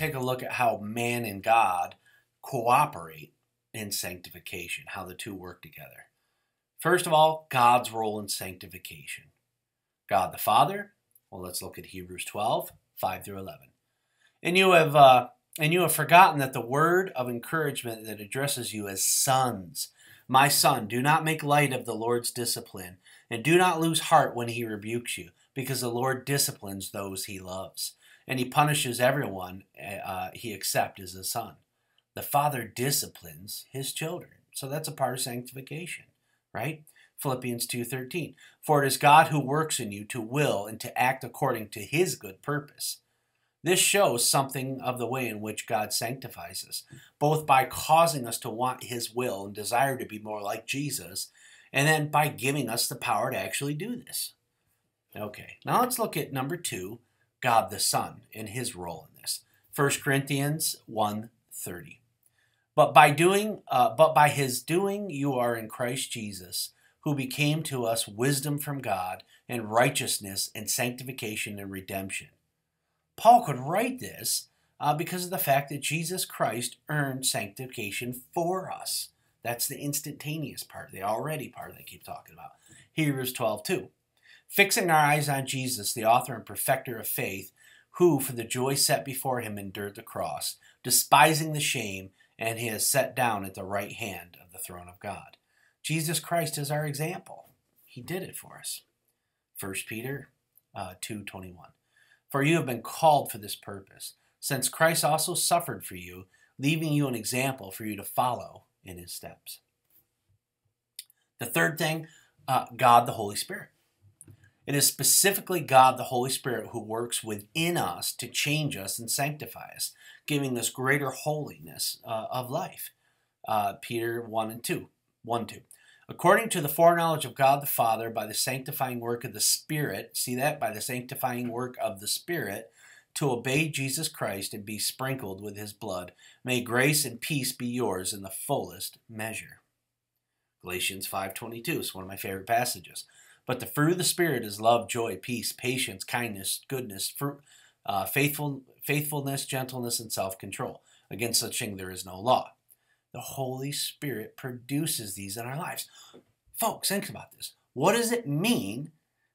take a look at how man and God cooperate in sanctification, how the two work together. First of all, God's role in sanctification. God the Father, well, let's look at Hebrews 12, 5 through 11. And you have uh, and you have forgotten that the word of encouragement that addresses you as sons. My son, do not make light of the Lord's discipline, and do not lose heart when he rebukes you, because the Lord disciplines those he loves, and he punishes everyone uh, he accepts as a son. The Father disciplines his children. So that's a part of sanctification, right? Philippians 2:13. For it is God who works in you to will and to act according to his good purpose. This shows something of the way in which God sanctifies us, both by causing us to want his will and desire to be more like Jesus, and then by giving us the power to actually do this. Okay, now let's look at number two, God the Son, and his role in this. 1 Corinthians 1:30. But by doing, uh, but by his doing, you are in Christ Jesus, who became to us wisdom from God, and righteousness, and sanctification, and redemption. Paul could write this uh, because of the fact that Jesus Christ earned sanctification for us. That's the instantaneous part, the already part they keep talking about. Hebrews 12, 2. Fixing our eyes on Jesus, the author and perfecter of faith, who, for the joy set before him, endured the cross, despising the shame, and he is set down at the right hand of the throne of God. Jesus Christ is our example. He did it for us. 1 Peter uh, 2.21 For you have been called for this purpose, since Christ also suffered for you, leaving you an example for you to follow in his steps. The third thing, uh, God the Holy Spirit. It is specifically God the Holy Spirit who works within us to change us and sanctify us, giving us greater holiness uh, of life. Uh, Peter 1 and 2. 1 2. According to the foreknowledge of God the Father, by the sanctifying work of the Spirit, see that? By the sanctifying work of the Spirit, to obey Jesus Christ and be sprinkled with his blood. May grace and peace be yours in the fullest measure. Galatians 5:22 is one of my favorite passages. But the fruit of the spirit is love, joy, peace, patience, kindness, goodness, fruit, uh, faithful, faithfulness, gentleness, and self-control. Against such thing there is no law. The Holy Spirit produces these in our lives. Folks, think about this. What does it mean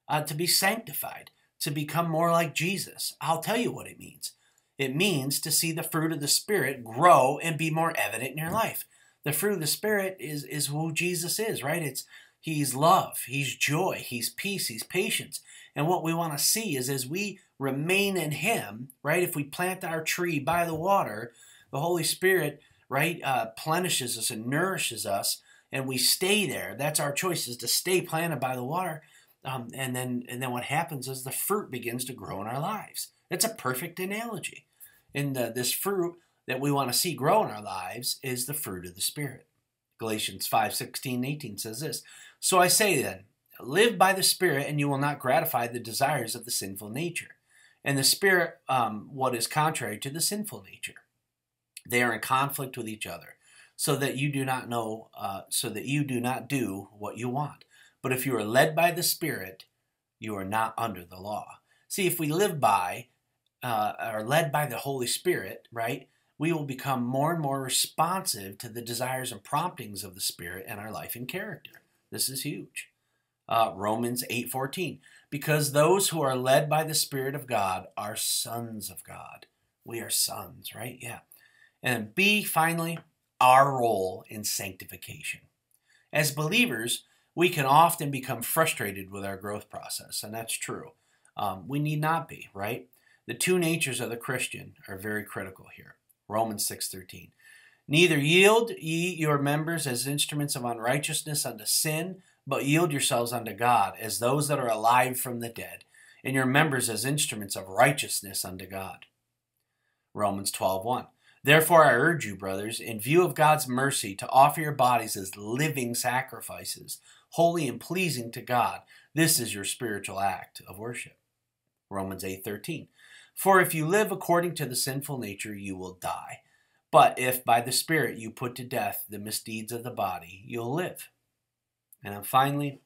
uh, to be sanctified? to become more like Jesus. I'll tell you what it means. It means to see the fruit of the Spirit grow and be more evident in your life. The fruit of the Spirit is, is who Jesus is, right? It's He's love, He's joy, He's peace, He's patience. And what we want to see is as we remain in Him, right? If we plant our tree by the water, the Holy Spirit, right, uh, plenishes us and nourishes us, and we stay there. That's our choice is to stay planted by the water um, and then and then what happens is the fruit begins to grow in our lives. It's a perfect analogy. And uh, this fruit that we want to see grow in our lives is the fruit of the Spirit. Galatians 5 16 18 says this So I say then, live by the Spirit, and you will not gratify the desires of the sinful nature. And the Spirit, um, what is contrary to the sinful nature. They are in conflict with each other, so that you do not know, uh, so that you do not do what you want. But if you are led by the Spirit, you are not under the law. See, if we live by, uh, are led by the Holy Spirit, right, we will become more and more responsive to the desires and promptings of the Spirit in our life and character. This is huge. Uh, Romans 8:14 because those who are led by the spirit of God are sons of God. We are sons, right? Yeah. And B finally, our role in sanctification. As believers, we can often become frustrated with our growth process, and that's true. Um, we need not be, right? The two natures of the Christian are very critical here. Romans 6:13. Neither yield ye your members as instruments of unrighteousness unto sin, but yield yourselves unto God as those that are alive from the dead, and your members as instruments of righteousness unto God. Romans 12:1. Therefore, I urge you, brothers, in view of God's mercy, to offer your bodies as living sacrifices, holy and pleasing to God. This is your spiritual act of worship. Romans 8:13. For if you live according to the sinful nature, you will die. But if by the Spirit you put to death the misdeeds of the body, you'll live. And then finally,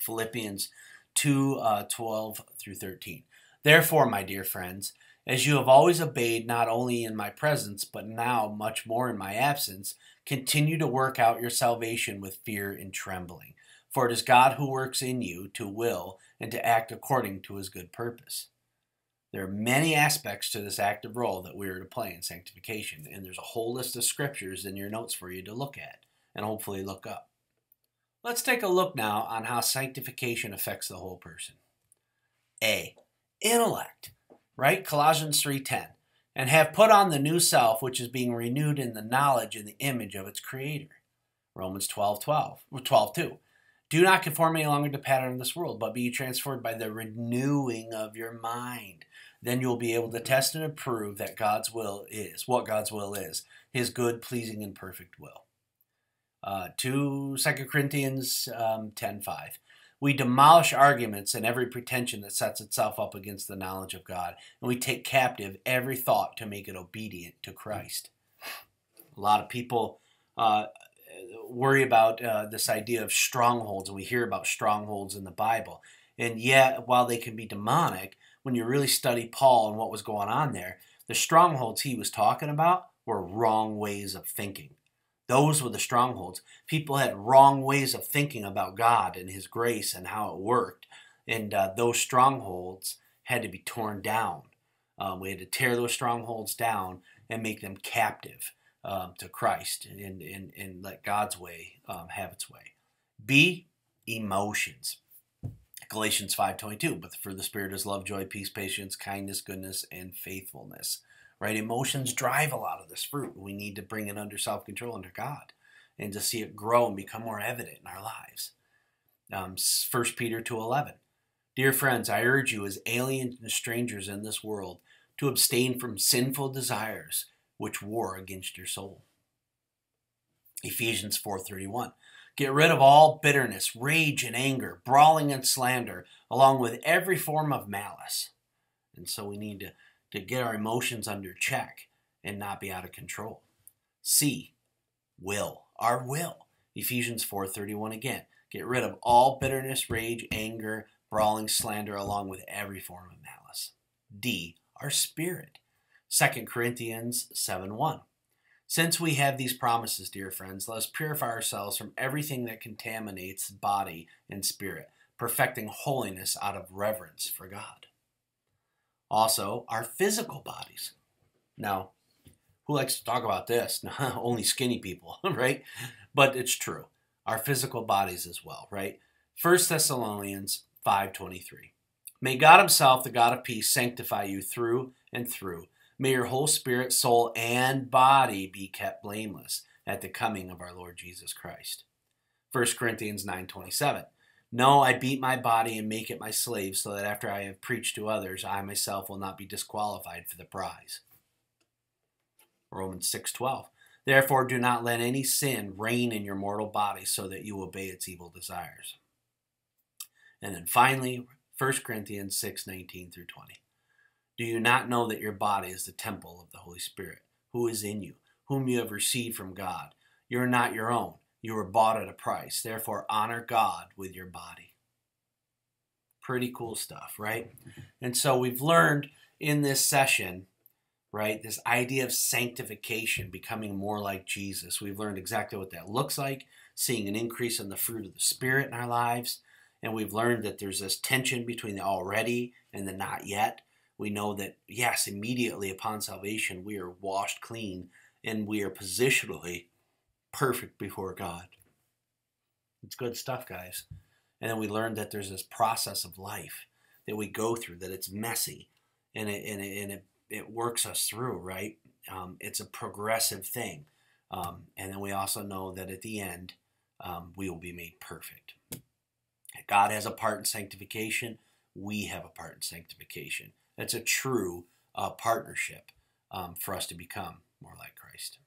Philippians 2 uh, 12 through 13. Therefore, my dear friends, as you have always obeyed not only in my presence, but now much more in my absence, continue to work out your salvation with fear and trembling. For it is God who works in you to will and to act according to his good purpose. There are many aspects to this active role that we are to play in sanctification, and there's a whole list of scriptures in your notes for you to look at and hopefully look up. Let's take a look now on how sanctification affects the whole person. A. Intellect, right? Colossians 3:10. And have put on the new self which is being renewed in the knowledge and the image of its creator. Romans 12, 12, 12 2. Do not conform any longer to the pattern of this world, but be transformed by the renewing of your mind. Then you'll be able to test and approve that God's will is, what God's will is, his good, pleasing, and perfect will. Uh, to 2 Corinthians um, 10 5. We demolish arguments and every pretension that sets itself up against the knowledge of God, and we take captive every thought to make it obedient to Christ. A lot of people uh, worry about uh, this idea of strongholds, and we hear about strongholds in the Bible. And yet, while they can be demonic, when you really study Paul and what was going on there, the strongholds he was talking about were wrong ways of thinking. Those were the strongholds. People had wrong ways of thinking about God and His grace and how it worked. And uh, those strongholds had to be torn down. Um, we had to tear those strongholds down and make them captive um, to Christ and, and, and let God's way um, have its way. B, emotions. Galatians 5.22, but for the Spirit is love, joy, peace, patience, kindness, goodness, and faithfulness right? Emotions drive a lot of this fruit. We need to bring it under self control, under God, and to see it grow and become more evident in our lives. Um, 1 Peter 2.11 Dear friends, I urge you as aliens and strangers in this world to abstain from sinful desires which war against your soul. Ephesians 4:31 Get rid of all bitterness, rage and anger, brawling and slander, along with every form of malice. And so we need to to get our emotions under check and not be out of control. C, will, our will. Ephesians 4:31 again. Get rid of all bitterness, rage, anger, brawling, slander along with every form of malice. D, our spirit. 2 Corinthians 7:1. Since we have these promises, dear friends, let us purify ourselves from everything that contaminates body and spirit, perfecting holiness out of reverence for God also our physical bodies. Now, who likes to talk about this? Only skinny people, right? But it's true. Our physical bodies as well, right? 1 Thessalonians 5:23. May God himself, the God of peace, sanctify you through and through. May your whole spirit, soul, and body be kept blameless at the coming of our Lord Jesus Christ. 1 Corinthians 9:27. No, I beat my body and make it my slave, so that after I have preached to others, I myself will not be disqualified for the prize. Romans 6:12. Therefore do not let any sin reign in your mortal body so that you obey its evil desires. And then finally, 1 Corinthians 6:19 through 20. Do you not know that your body is the temple of the Holy Spirit, who is in you, whom you have received from God? You are not your own you were bought at a price. Therefore, honor God with your body. Pretty cool stuff, right? And so we've learned in this session, right, this idea of sanctification, becoming more like Jesus. We've learned exactly what that looks like, seeing an increase in the fruit of the Spirit in our lives. And we've learned that there's this tension between the already and the not yet. We know that, yes, immediately upon salvation, we are washed clean and we are positionally perfect before God. It's good stuff, guys. And then we learned that there's this process of life that we go through, that it's messy and it, and it, and it, it works us through, right? Um, it's a progressive thing. Um, and then we also know that at the end, um, we will be made perfect. God has a part in sanctification. We have a part in sanctification. That's a true uh, partnership um, for us to become more like Christ.